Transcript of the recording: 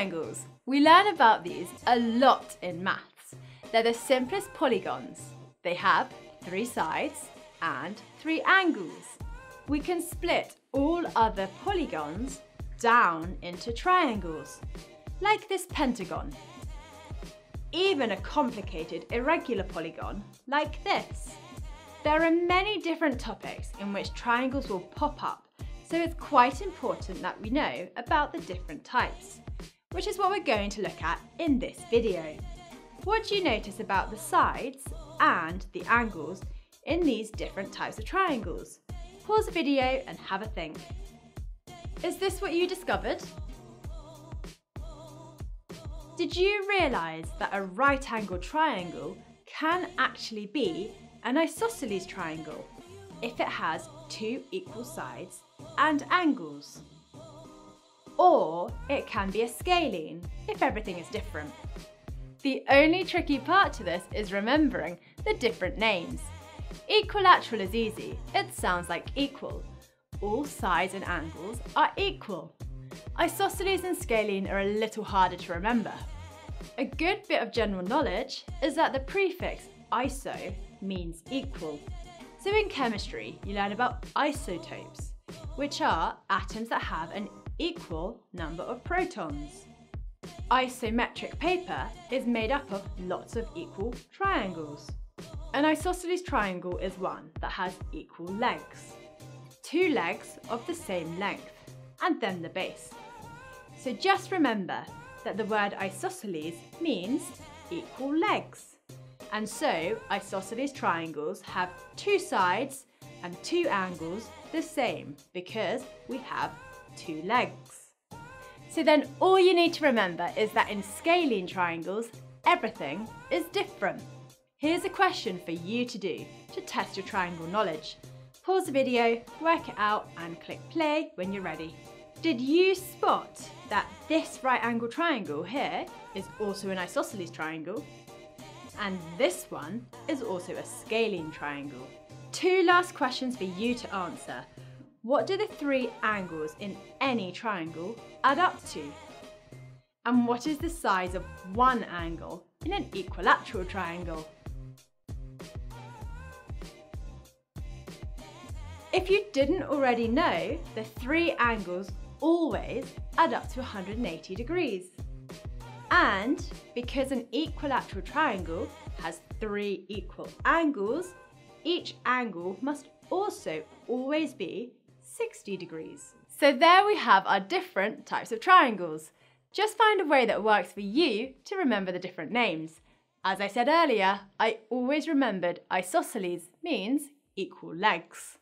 triangles. We learn about these a lot in maths. They're the simplest polygons. They have three sides and three angles. We can split all other polygons down into triangles, like this pentagon. Even a complicated irregular polygon, like this. There are many different topics in which triangles will pop up, so it's quite important that we know about the different types, which is what we're going to look at in this video. What do you notice about the sides and the angles in these different types of triangles? Pause the video and have a think. Is this what you discovered? Did you realise that a right angle triangle can actually be an isosceles triangle if it has two equal sides and angles? Or it can be a scalene if everything is different. The only tricky part to this is remembering the different names. Equilateral is easy, it sounds like equal. All sides and angles are equal. Isosceles and scalene are a little harder to remember. A good bit of general knowledge is that the prefix iso means equal. So in chemistry, you learn about isotopes, which are atoms that have an equal number of protons. Isometric paper is made up of lots of equal triangles. An isosceles triangle is one that has equal legs, Two legs of the same length, and then the base. So just remember that the word isosceles means equal legs. And so isosceles triangles have two sides and two angles the same because we have two legs. So then all you need to remember is that in scalene triangles, everything is different. Here's a question for you to do to test your triangle knowledge. Pause the video, work it out and click play when you're ready. Did you spot that this right angle triangle here is also an isosceles triangle? And this one is also a scalene triangle. Two last questions for you to answer. What do the three angles in any triangle add up to? And what is the size of one angle in an equilateral triangle? If you didn't already know, the three angles always add up to 180 degrees. And because an equilateral triangle has three equal angles, each angle must also always be 60 degrees. So there we have our different types of triangles. Just find a way that works for you to remember the different names. As I said earlier, I always remembered isosceles means equal legs.